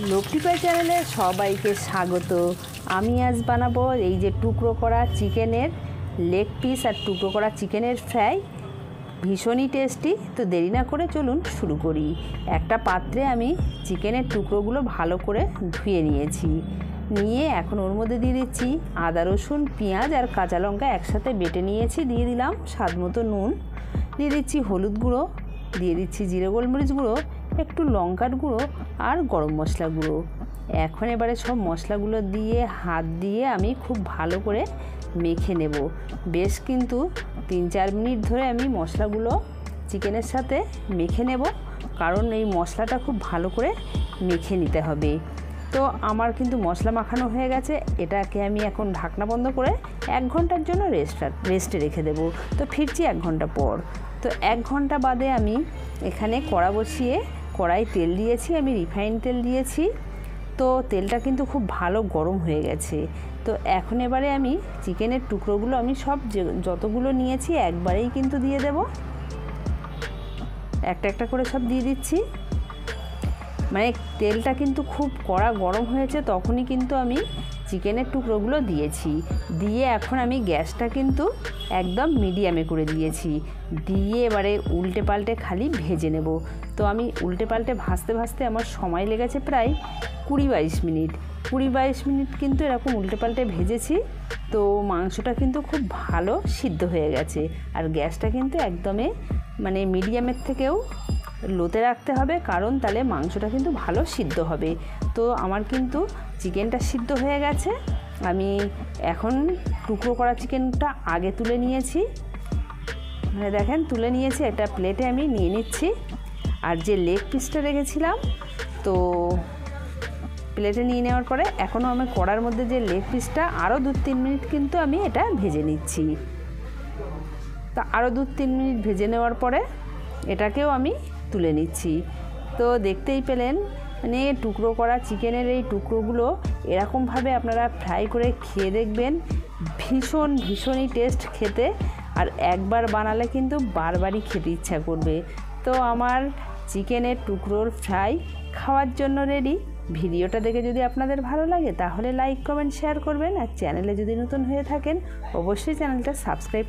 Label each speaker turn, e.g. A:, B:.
A: লক্ষ্মীপাই চ্যানেলে সবাইকে স্বাগত। আমি আজ বানাবো এই যে টুকরো করা চিকেনের লেগ পিস আর টুকরো করা চিকেনের ফ্রাই। ভীষণই টেস্টি, তো দেরি না করে চলুন শুরু করি। একটা পাত্রে আমি চিকেনের টুকরোগুলো ভালো করে ধুয়ে নিয়েছি। নিয়ে এখন ওর মধ্যে দিয়ে দিচ্ছি আদা, রসুন, পেঁয়াজ আর কাঁচা লঙ্কা একসাথে বেটে নিয়েছি। দিয়ে দিলাম স্বাদ মতো নুন। দিয়ে দিচ্ছি হলুদ গুঁড়ো, দিয়ে দিচ্ছি জিরে গোলমরিচ গুঁড়ো একটু লঙ্কার গুঁড়ো আর গরম মশলা গুঁড়ো। এখন এবারে সব মশলাগুলো দিয়ে, হাত দিয়ে আমি খুব ভালো করে মেখে নেব। বেশ কিন্তু তিন চার মিনিট ধরে আমি মশলাগুলো চিকেনের সাথে মেখে নেব, কারণ এই মশলাটা খুব ভালো করে মেখে নিতে হবে। তো আমার কিন্তু মশলা মাখানো হয়ে গেছে, এটাকে আমি এখন ঢাকনা বন্ধ করে এক ঘণ্টার জন্য রেস্ট রেস্টে রেখে দেবো। তো ফিরছি এক ঘণ্টা পর। তো এক ঘণ্টা বাদে আমি এখানে কড়া বসিয়ে কড়াই তেল দিয়েছি, আমি রিফাইন তেল দিয়েছি। তো তেলটা কিন্তু খুব ভালো গরম হয়ে গেছে। তো এখন এবারে আমি চিকেনের টুকরোগুলো আমি সব যতগুলো নিয়েছি একবারেই কিন্তু দিয়ে দেব। একটা একটা করে সব দিয়ে দিচ্ছি। মানে তেলটা কিন্তু খুব কড়া গরম হয়েছে, তখনই কিন্তু আমি চিকেনের টুকরোগুলো দিয়েছি। দিয়ে এখন আমি গ্যাসটা কিন্তু একদম মিডিয়ামে করে দিয়েছি। দিয়ে এবারে উল্টে পাল্টে খালি ভেজে নেব। তো আমি উল্টে পাল্টে ভাজতে ভাজতে আমার সময় লেগেছে প্রায় কুড়ি বাইশ মিনিট। কুড়ি বাইশ মিনিট কিন্তু এরকম উল্টে পাল্টে ভেজেছি। তো মাংসটা কিন্তু খুব ভালো সিদ্ধ হয়ে গেছে। আর গ্যাসটা কিন্তু একদমই মানে মিডিয়ামের থেকেও লোতে রাখতে হবে, কারণ তাহলে মাংসটা কিন্তু ভালো সিদ্ধ হবে। তো আমার কিন্তু চিকেনটা সিদ্ধ হয়ে গেছে। আমি এখন টুকরো করা চিকেনটা আগে তুলে নিয়েছি। মানে দেখেন, তুলে নিয়েছি, একটা প্লেটে আমি নিয়ে নিচ্ছি। আর যে লেগ পিসটা রেখেছিলাম, তো প্লেটে নিয়ে নেওয়ার পরে এখনও আমি কড়ার মধ্যে যে লেগ পিসটা আরও দু তিন মিনিট কিন্তু আমি এটা ভেজে নিচ্ছি। তা আরও দু তিন মিনিট ভেজে নেওয়ার পরে এটাকেও আমি তুলে নিচ্ছি। তো দেখতেই পেলেন মানে টুকরো করা চিকেনের এই টুকরোগুলো এরকমভাবে আপনারা ফ্রাই করে খেয়ে দেখবেন। ভীষণ, ভীষণই টেস্ট খেতে। আর একবার বানালে কিন্তু বারবারই খেতে ইচ্ছা করবে। তো আমার চিকেনের টুকরোর ফ্রাই খাওয়ার জন্য রেডি। ভিডিওটা দেখে যদি আপনাদের ভালো লাগে, তাহলে লাইক, কমেন্ট, শেয়ার করবেন। আর চ্যানেলে যদি নতুন হয়ে থাকেন, অবশ্যই চ্যানেলটা সাবস্ক্রাইব